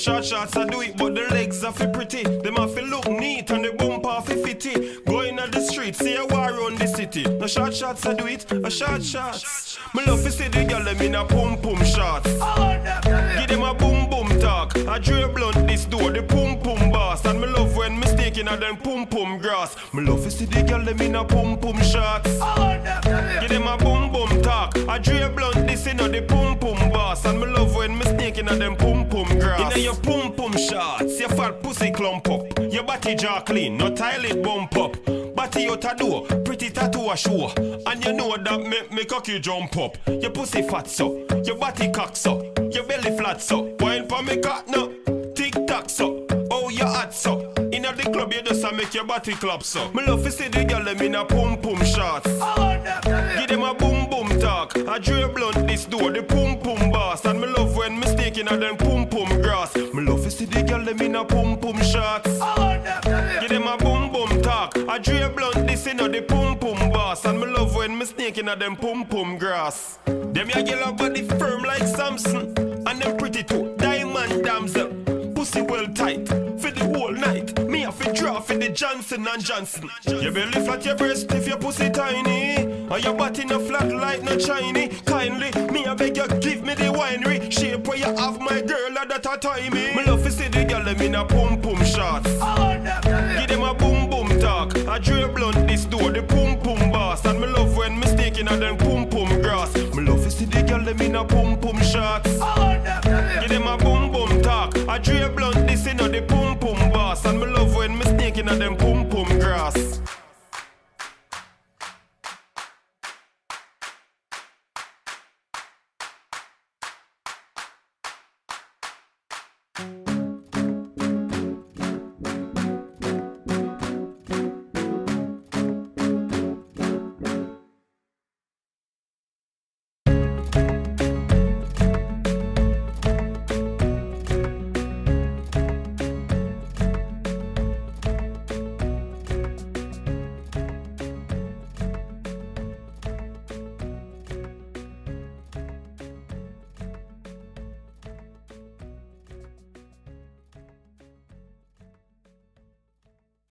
short shots I do it, but the legs are fi pretty. Them have to look neat and the bumper fi fitty. Going at the street, see a war on the city. No short shots I do it, a short shots. Me love to see the girl them in a pum pum shots. Give them a boom boom talk. I Dre Blunt this door, the pum pum boss. And me love when me sneaking at them pum pum grass. Me love to see the girl them in a pum pum shots. Give them a boom boom talk. I Dre Blunt this in the pum shots, your fat pussy clump up. Your body jaw clean, no toilet bump up. Body out a door, pretty tattoo a show. And you know that make me cocky jump up. Your pussy fat so, your body cock so, your belly flat so. Wine for me cock no, tick tock so. Oh, your hot so. In the club, you just make your body clap so. Me love to see the girl them in a pum pum shots. Give them a boom. I Dre Blunt this door, the pum pum boss. And me love when me sneaking at them pum pum grass. Me love to see the girl them in a pum pum shots. Give them a boom boom talk. I Dre Blunt this in the pum pum boss. And me love when me sneaking at them pum pum grass. Them ya girl body firm like Samson. And them pretty too, diamond damsel. Pussy well tight, for the whole night. Me have to draw for the Johnson and Johnson. Your belly flat, your breast if your pussy tiny. Are you in a flat like no shiny. Kindly, me I beg you give me the winery. Shape where you have my girl at that a timey. Me love to see the girl in a pum pum shot. Give them a boom boom talk. I Dre Blunt this door, the pum pum boss. And me love when me stick in a them pum pum grass. Me love to see the girl in a pum pum shot. Give them a boom boom talk. I Dre Blunt this in a the pum pum boss. And me love when me sneak in a them you